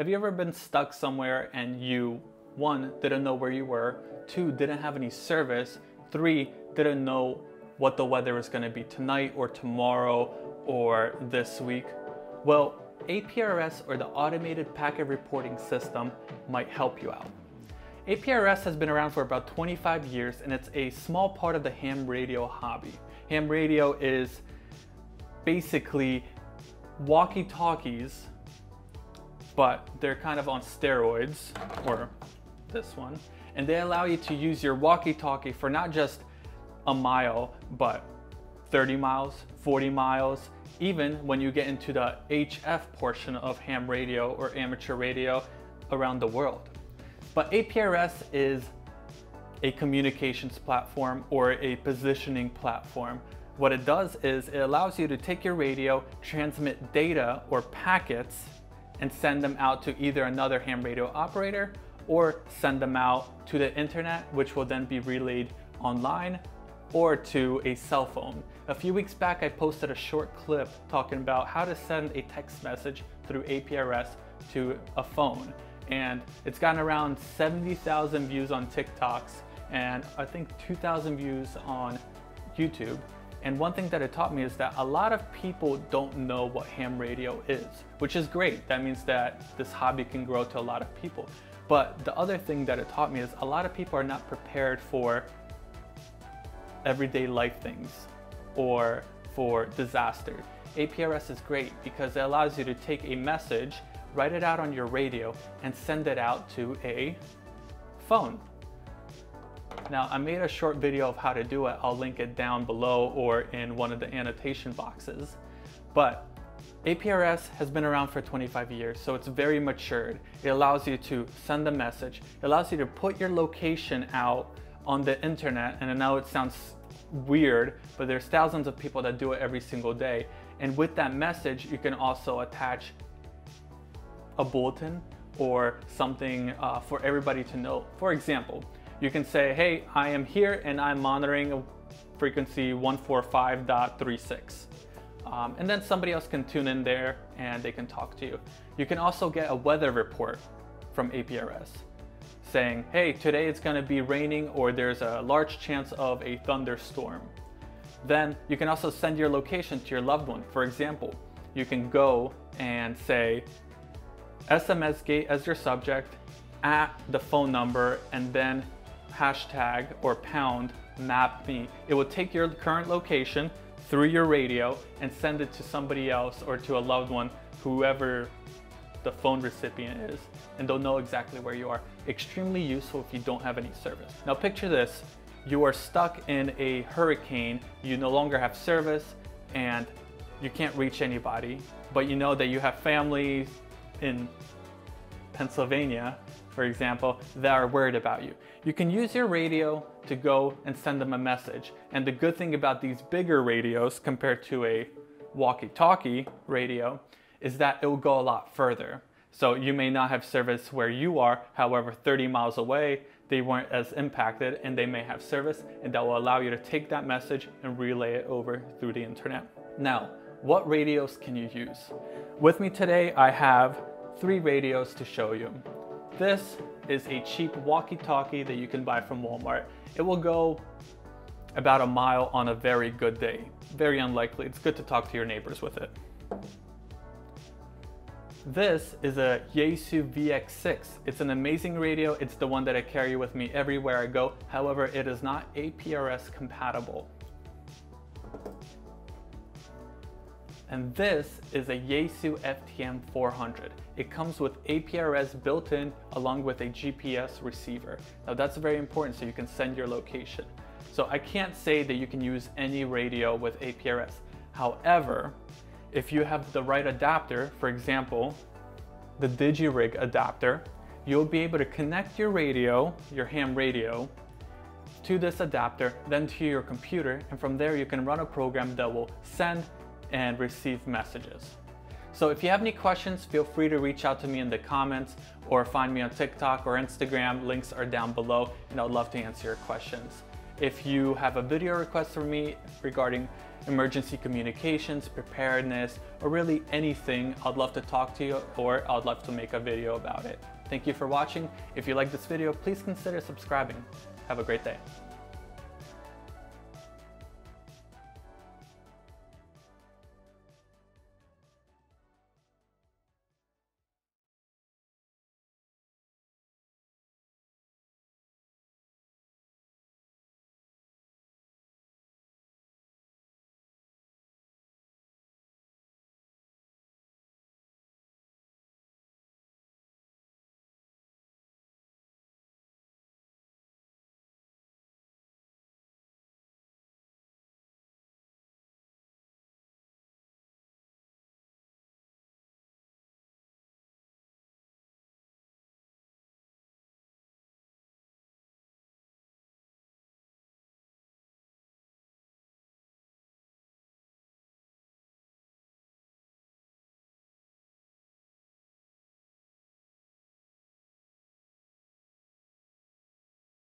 Have you ever been stuck somewhere and you, one, didn't know where you were, two, didn't have any service, three, didn't know what the weather is going to be tonight or tomorrow or this week? Well, APRS or the Automated Packet Reporting System might help you out. APRS has been around for about 25 years and it's a small part of the ham radio hobby. Ham radio is basically walkie-talkies, but they're kind of on steroids, or this one, and they allow you to use your walkie-talkie for not just a mile, but 30 miles, 40 miles, even when you get into the HF portion of ham radio or amateur radio around the world. But APRS is a communications platform or a positioning platform. What it does is it allows you to take your radio, transmit data or packets, and send them out to either another ham radio operator or send them out to the internet, which will then be relayed online or to a cell phone. A few weeks back, I posted a short clip talking about how to send a text message through APRS to a phone. And it's gotten around 70,000 views on TikToks and I think 2,000 views on YouTube. And one thing that it taught me is that a lot of people don't know what ham radio is, which is great. That means that this hobby can grow to a lot of people. But the other thing that it taught me is a lot of people are not prepared for everyday life things or for disaster. APRS is great because it allows you to take a message, write it out on your radio, and send it out to a phone. Now, I made a short video of how to do it. I'll link it down below or in one of the annotation boxes. But APRS has been around for 25 years, so it's very matured. It allows you to send a message. It allows you to put your location out on the internet, and I know it sounds weird, but there's thousands of people that do it every single day. And with that message, you can also attach a bulletin or something uh, for everybody to know. For example, you can say, hey, I am here and I'm monitoring frequency 145.36. Um, and then somebody else can tune in there and they can talk to you. You can also get a weather report from APRS saying, hey, today it's gonna be raining or there's a large chance of a thunderstorm. Then you can also send your location to your loved one. For example, you can go and say, SMS gate as your subject, at the phone number, and then hashtag or pound map me. It will take your current location through your radio and send it to somebody else or to a loved one, whoever the phone recipient is, and they'll know exactly where you are. Extremely useful if you don't have any service. Now picture this, you are stuck in a hurricane, you no longer have service, and you can't reach anybody, but you know that you have families in Pennsylvania, for example, that are worried about you. You can use your radio to go and send them a message. And the good thing about these bigger radios compared to a walkie-talkie radio is that it will go a lot further. So you may not have service where you are, however, 30 miles away, they weren't as impacted and they may have service and that will allow you to take that message and relay it over through the internet. Now, what radios can you use? With me today, I have three radios to show you. This is a cheap walkie-talkie that you can buy from Walmart. It will go about a mile on a very good day. Very unlikely. It's good to talk to your neighbors with it. This is a Yaesu VX6. It's an amazing radio. It's the one that I carry with me everywhere I go. However, it is not APRS compatible. And this is a Yaesu FTM 400. It comes with APRS built in along with a GPS receiver. Now that's very important so you can send your location. So I can't say that you can use any radio with APRS. However, if you have the right adapter, for example, the DigiRig adapter, you'll be able to connect your radio, your ham radio, to this adapter, then to your computer, and from there you can run a program that will send and receive messages. So if you have any questions, feel free to reach out to me in the comments or find me on TikTok or Instagram. Links are down below and I'd love to answer your questions. If you have a video request for me regarding emergency communications, preparedness, or really anything, I'd love to talk to you or I'd love to make a video about it. Thank you for watching. If you like this video, please consider subscribing. Have a great day.